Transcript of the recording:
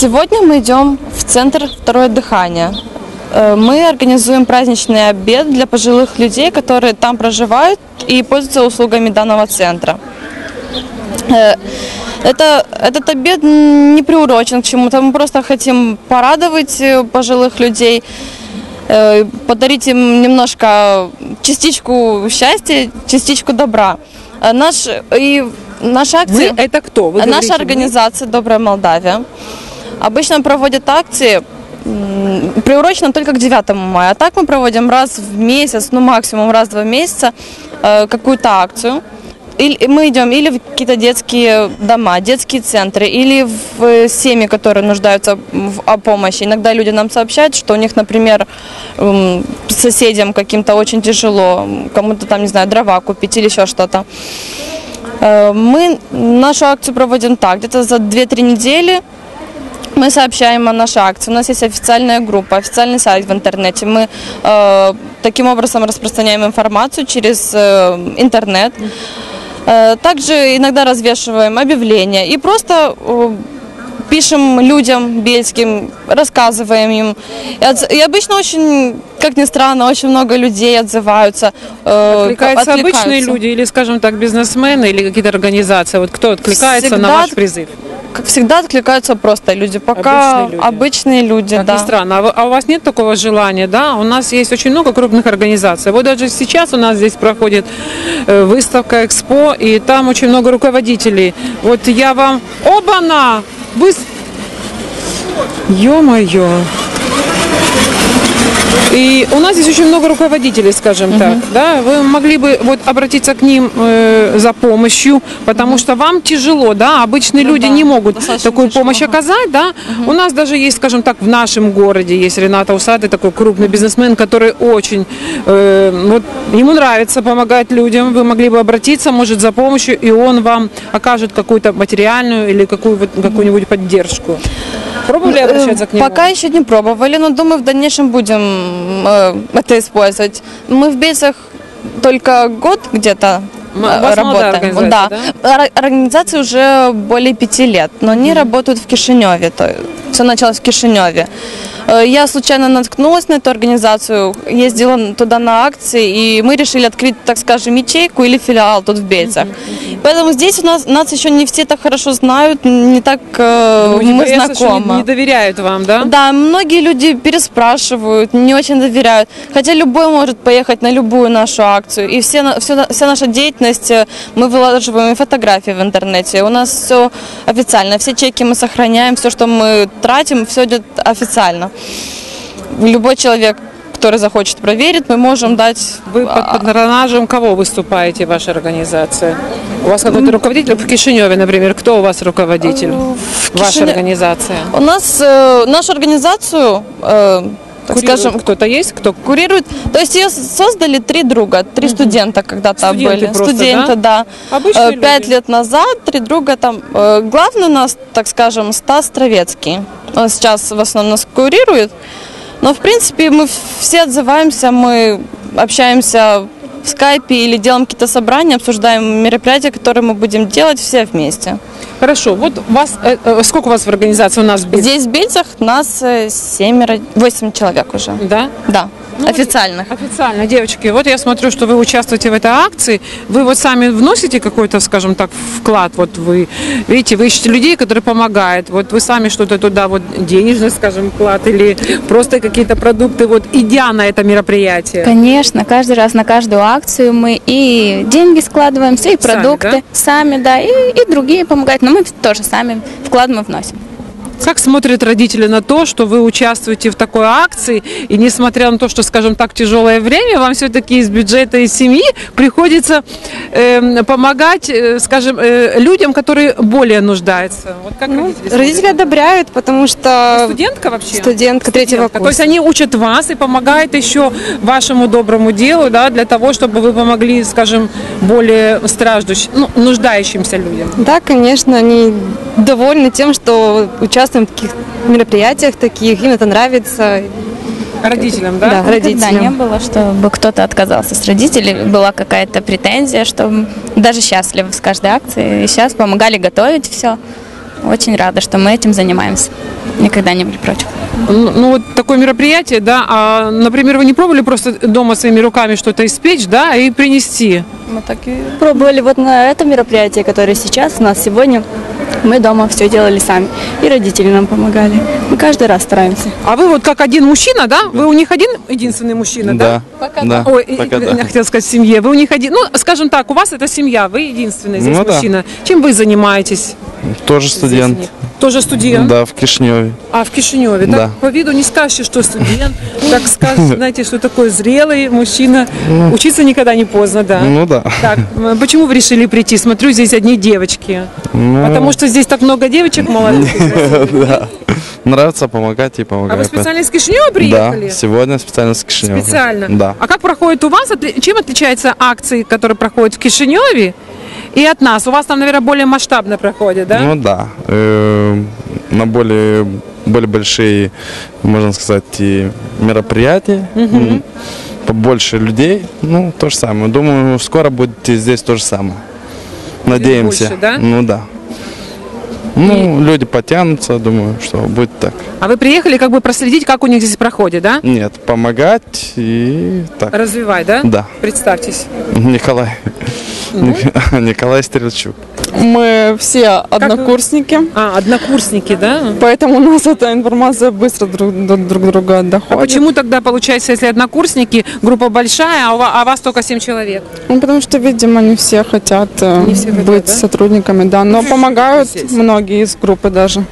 Сегодня мы идем в центр «Второе дыхание». Э, Мы организуем праздничный обед для пожилых людей, которые там проживают и пользуются услугами данного центра. Э, Это, этот обед не приурочен к чему-то, мы просто хотим порадовать э, пожилых людей, подарить им немножко частичку счастья, частичку добра. Наш, и наша акция... Вы это кто? Вы Наша говорите, организация «Добрая Молдавия» обычно проводит акции приурочено только к 9 мая. А так мы проводим раз в месяц, ну максимум раз в два месяца э, какую-то акцию. Или мы идем или в какие-то детские дома, детские центры, или в э, семьи, которые нуждаются в о помощи. Иногда люди нам сообщают, что у них, например, соседям каким-то очень тяжело, кому-то там, не знаю, дрова купить или еще что-то. Э, Мы нашу акцию проводим так, где-то за 2-3 недели мы сообщаем о нашей акции. У нас есть официальная группа, официальный сайт в интернете. Мы э, таким образом распространяем информацию через э, интернет. Э, также иногда развешиваем объявления и просто э, пишем людям бельским, рассказываем им. И, отз- и обычно очень, как ни странно, очень много людей отзываются. э, Откликаются обычные откликаются. люди или, скажем так, бизнесмены или какие-то организации? Вот кто откликается на Всегда ваш от- призыв? Как всегда откликаются просто люди. Пока Обычные люди. обычные люди, Как да. ни странно. А, вы- а у вас нет такого желания, да? У нас есть очень много крупных организаций. Вот даже сейчас у нас здесь проходит э, выставка Экспо, и там очень много руководителей. Вот я вам... Оба-на! Вы... Ё-моё! И у нас здесь очень много руководителей, скажем так, да, вы могли бы вот обратиться к ним э, за помощью, потому что вам тяжело, да, обычные люди Ну да, не могут такую тяжело, помощь оказать, да. У нас даже есть, скажем так, в нашем городе есть Рената Усатый, такой крупный бизнесмен, который очень, э, вот ему нравится помогать людям. Вы могли бы обратиться, может, за помощью, и он вам окажет какую-то материальную или какую какую-нибудь поддержку. Пробовали обращаться к нему? Э, Пока еще не пробовали, но думаю, в дальнейшем будем э, это использовать. Мы в Бельцах только год где-то э, работаем. организация, Ор- Организации уже более пяти лет, но они работают в Кишиневе. То все началось в Кишиневе. Э, Я случайно наткнулась на эту организацию, ездила туда на акции, и мы решили открыть, так скажем, ячейку или филиал тут в Бельцах. Поэтому здесь у нас нас еще не все так хорошо знают, не так э, Ну, мы знакомы. Не, не доверяют вам, да? Да, многие люди переспрашивают, не очень доверяют. Хотя любой может поехать на любую нашу акцию. И все, всё- вся наша деятельность, э, мы выложиваем и фотографии в интернете. У нас все официально. Все чеки мы сохраняем, все, что мы тратим, все идет официально. Любой человек, который захочет проверить, мы можем дать... Вы под а, патронажем кого выступаете, ваша организация? У вас какой-то руководитель в Кишиневе, например, кто у вас руководитель? Ваша Кишинё- организация? У нас э, нашу организацию, э, так Курирует скажем, кто-то есть, кто курирует. То есть ее создали три друга, три студента когда-то были. просто, Студенты, да. Обычные Э, Пять люди. лет назад три друга там. э, Главный у нас, так скажем, Стас Травецкий. Он сейчас в основном нас курирует. Но, в принципе, мы все отзываемся, мы общаемся в скайпе или делаем какие-то собрания, обсуждаем мероприятия, которые мы будем делать все вместе. Хорошо, вот вас, э, э, сколько у вас в организации у нас в? Здесь в Бельцах нас э, семеро, восемь человек уже. Да? Да, Ну, официальных. Официально, девочки, вот я смотрю, что вы участвуете в этой акции. Вы вот сами вносите какой-то, скажем так, вклад? Вот вы, видите, вы ищете людей, которые помогают. Вот вы сами что-то туда, вот денежный, скажем, вклад или просто какие-то продукты, вот идя на это мероприятие. Конечно, каждый раз на каждую акцию мы и деньги складываем, все, и Сами, продукты сами, да, и, и другие помогают, но мы тоже сами вклад мы вносим. Как смотрят родители на то, что вы участвуете в такой акции, и несмотря на то, что, скажем так, тяжелое время, вам все-таки из бюджета из семьи приходится эм, помогать, э, скажем, э, людям, которые более нуждаются? Вот как родители смотрят? Ну, Родители одобряют, потому что Студентка вообще? студентка третьего Студентка. То есть курса. они учат вас и помогают еще вашему доброму делу, да, для того, чтобы вы помогли, скажем, более страждущим, ну, нуждающимся людям. Да, конечно, они довольны тем, что участвуем в таких мероприятиях таких, им это нравится. Родителям, да? Да, Никогда родителям. не было, чтобы кто-то отказался с родителей, была какая-то претензия, что даже счастливы с каждой акции, и сейчас помогали готовить все. очень рада, что мы этим занимаемся. Никогда не были против. Ну, ну, вот такое мероприятие, да, а, например, вы не пробовали просто дома своими руками что-то испечь, да, и принести? Мы так и Пробовали вот на этом мероприятии, которое сейчас у нас сегодня. Мы дома все делали сами. И родители нам помогали. Мы каждый раз стараемся. А вы вот как один мужчина, да? Вы у них один единственный мужчина, да? Да. да. Ой, Пока и- да. я хотела сказать в семье. Вы у них один, ну, скажем так, у вас это семья, вы единственный здесь Ну да. мужчина. Чем вы занимаетесь? Тоже студент. Тоже студент? Да, в Кишневе. А в Кишиневе, так Да. по виду не скажете, что студент, так скажете, знаете, что такой зрелый мужчина. Учиться никогда не поздно, да. Ну да. Так, почему вы решили прийти? Смотрю, здесь одни девочки. Ну, Потому что здесь так много девочек молодых. да. Нравится помогать и А помогать. вы специально из Кишинева приехали? Да, сегодня специально с Кишинева. Специально. Да. А как проходит у вас? Чем отличаются акции, которые проходят в Кишиневе и от нас? У вас там, наверное, более масштабно проходит, да? Ну да. Э, на более, более большие, можно сказать, и мероприятия. М, Побольше людей. Ну, то же самое. Думаю, скоро будет и здесь то же самое. Надеемся. больше, да? Ну да. Ну, люди потянутся, думаю, что будет так. А вы приехали как бы проследить, как у них здесь проходит, да? Нет, помогать и так. Развивать, да? Да. Представьтесь. Николай. Николай Стрельчук. Мы все однокурсники, А, однокурсники, да? поэтому у нас эта информация быстро друг до друг друга А доходит. почему тогда получается, если однокурсники, группа большая, а у ва- а вас только 7 человек? Ну, потому что, видимо, не все хотят э, Не все хотят, быть да? сотрудниками, да, но помогают многие из группы даже.